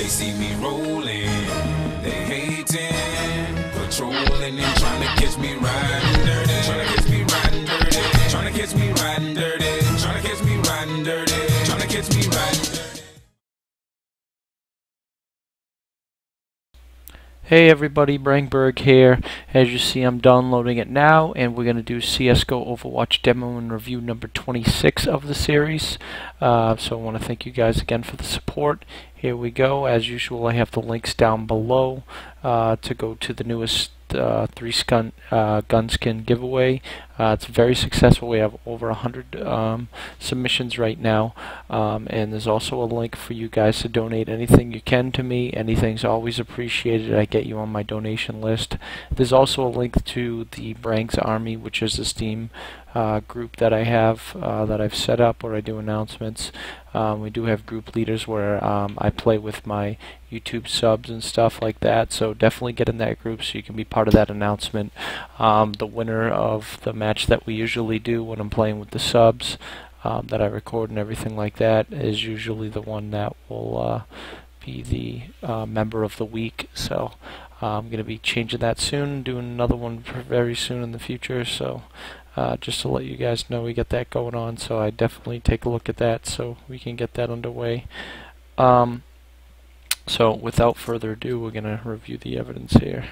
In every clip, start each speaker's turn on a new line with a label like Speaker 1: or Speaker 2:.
Speaker 1: They see me rolling, they hating, patrolling and trying to catch me riding
Speaker 2: Hey everybody, Brangberg here. As you see, I'm downloading it now, and we're going to do CSGO Overwatch demo and review number 26 of the series. Uh, so I want to thank you guys again for the support. Here we go. As usual, I have the links down below uh, to go to the newest uh, three skin, uh, gun skin giveaway. Uh, it's very successful. We have over 100 um, submissions right now. Um, and there's also a link for you guys to donate anything you can to me. Anything's always appreciated. I get you on my donation list. There's also a link to the Brang's Army, which is a Steam uh, group that I have uh, that I've set up where I do announcements. Um, we do have group leaders where um, I play with my YouTube subs and stuff like that. So definitely get in that group so you can be part of that announcement. Um, the winner of the match that we usually do when I'm playing with the subs um, that I record and everything like that is usually the one that will uh, be the uh, member of the week. So uh, I'm going to be changing that soon, doing another one very soon in the future. So uh, just to let you guys know we get that going on so I definitely take a look at that so we can get that underway um, so without further ado we're gonna review the evidence here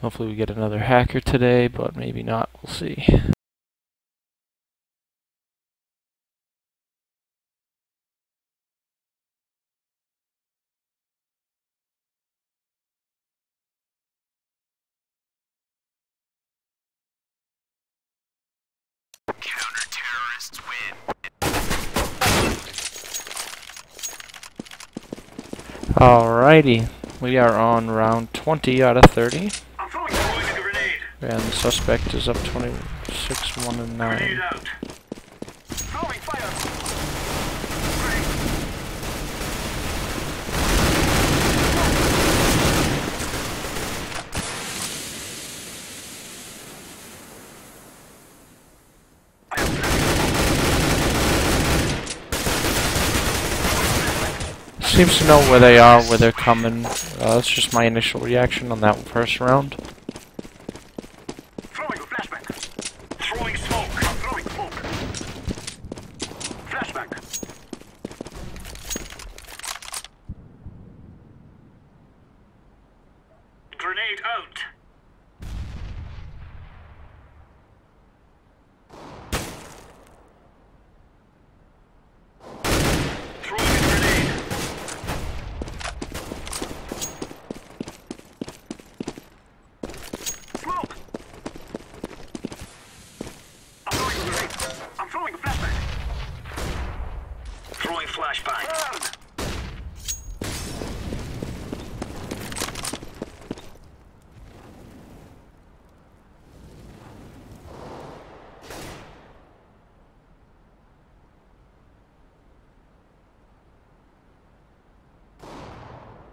Speaker 2: hopefully we get another hacker today but maybe not. We'll see. Alrighty, we are on round 20 out of 30,
Speaker 3: I'm throwing, throwing a grenade.
Speaker 2: And the suspect is up 26, 1 and 9.
Speaker 3: Grenade out. Throwing fire.
Speaker 2: Seems to know where they are, where they're coming. Uh, that's just my initial reaction on that first round.
Speaker 3: Throwing a flashbang. Throwing smoke. I'm throwing smoke. Flashbang. Grenade out. Throwing a grenade. Smoke! I'm throwing a grenade. I'm throwing a flashbang. Throwing flashbang. Burn!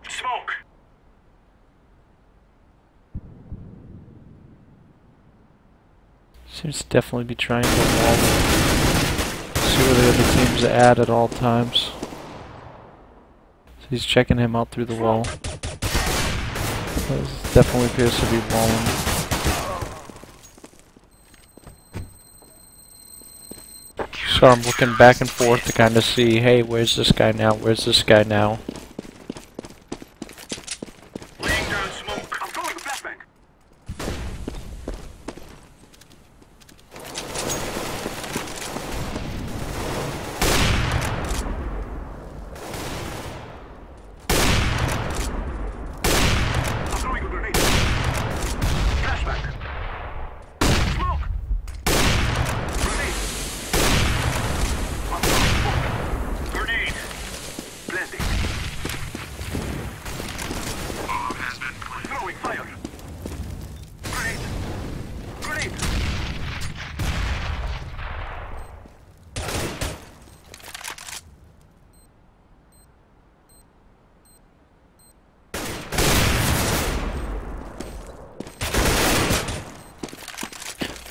Speaker 3: Smoke!
Speaker 2: Seems to definitely be trying to wall. See where the other teams at at all times. So he's checking him out through the wall. This definitely appears to be walling. So I'm looking back and forth to kind of see, hey, where's this guy now? Where's this guy now?
Speaker 3: Laying down smoke. I'm throwing a flashbang. I'm throwing a grenade. Flashbang. Smoke. Grenade. I'm throwing smoke. Grenade. Blending.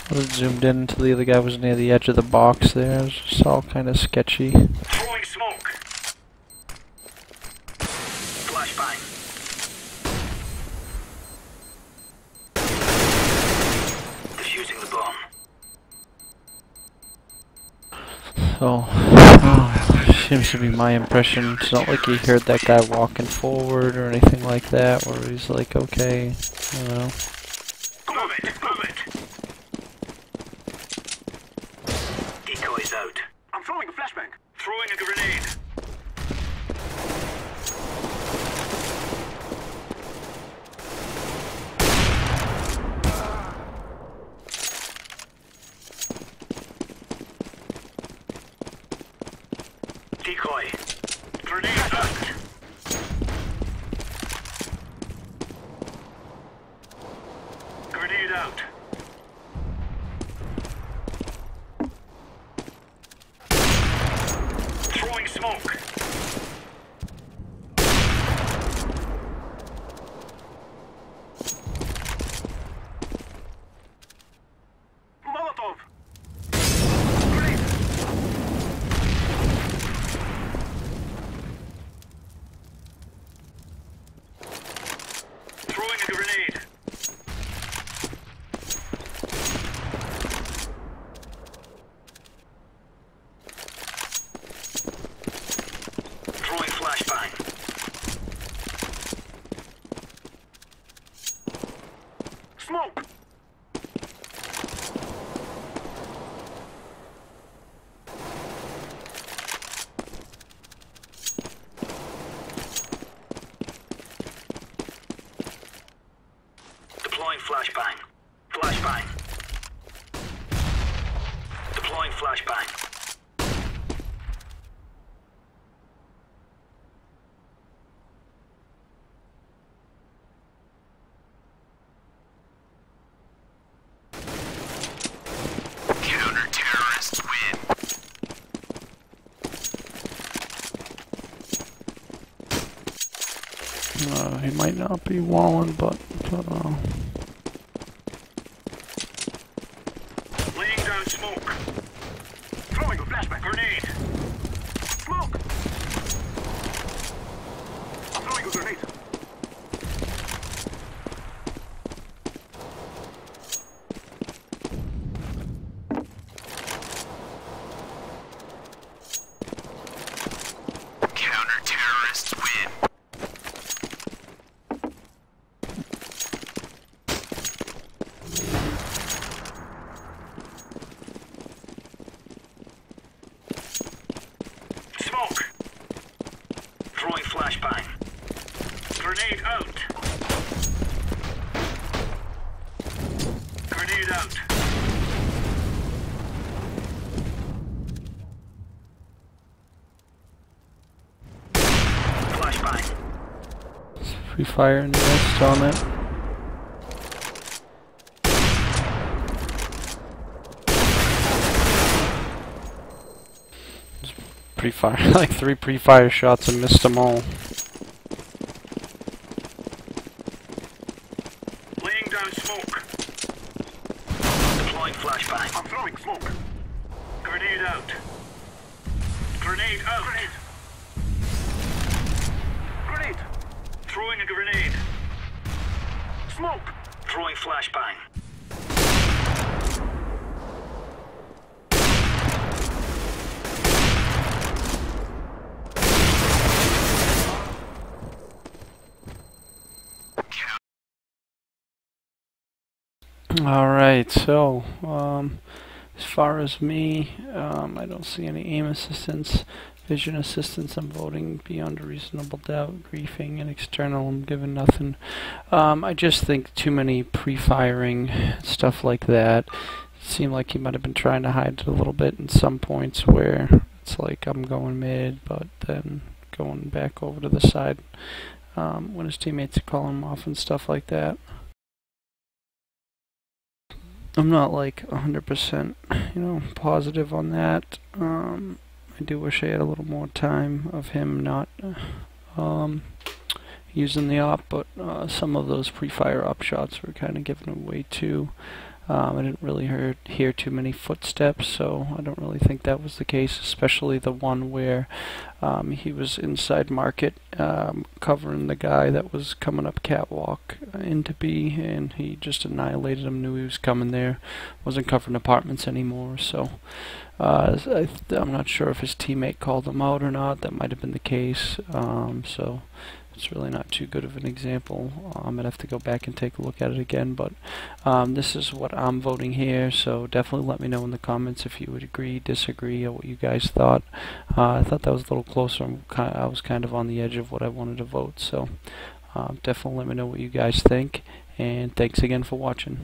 Speaker 2: I was zoomed in until the other guy was near the edge of the box there. It was just all kind of sketchy.
Speaker 3: Throwing smoke. Flashbang. Defusing the bomb.
Speaker 2: So, oh, seems to be my impression. It's not like he heard that guy walking forward or anything like that, where he's like, okay, you know.
Speaker 3: Move it, move it. Decoys out. I'm throwing a flashbang. Throwing a grenade. Decoy. Grenade out. Grenade out. Throwing smoke. Molotov. Grenade. Throwing a grenade. Throwing flashbang. Smoke. Deploying flashbang. Flashbang. Deploying flashbang. Counter-terrorists win.
Speaker 2: Uh, he might not be walling, but uh,
Speaker 3: Laying down smoke. Throwing a flashbang. Grenade. Smoke. I'm throwing a grenade. Counter-terrorists win. Smoke. Throwing flashbang. Grenade out. Grenade out. Flashbang.
Speaker 2: Free fire and rest on it. Pre-fire, like three pre-fire shots and missed them all.
Speaker 3: Laying down smoke. Deploying flashbang. I'm throwing smoke. Grenade out. Grenade out. Grenade. Throwing a grenade. Smoke. Throwing flashbang.
Speaker 2: Alright, so, um, as far as me, um, I don't see any aim assistance, vision assistance, I'm voting beyond a reasonable doubt, griefing, and external, I'm given nothing. Um, I just think too many pre-firing, stuff like that. Seemed like he might have been trying to hide it a little bit in some points where it's like I'm going mid, but then going back over to the side um, when his teammates calling him off and stuff like that. I'm not like 100%, you know, positive on that. Um, I do wish I had a little more time of him not um, using the op, but uh, some of those pre-fire op shots were kind of given away too. Um, I didn't really hear, hear too many footsteps, so I don't really think that was the case, especially the one where um, he was inside market um, covering the guy that was coming up catwalk into B, and he just annihilated him, knew he was coming there, wasn't covering apartments anymore, so uh, I, I'm not sure if his teammate called him out or not, that might have been the case, um, so it's really not too good of an example. I'm gonna have to go back and take a look at it again, but um, this is what I'm voting here. So definitely let me know in the comments if you would agree, disagree, or what you guys thought. Uh, I thought that was a little closer. i was kind of on the edge of what I wanted to vote. So uh, definitely let me know what you guys think. And thanks again for watching.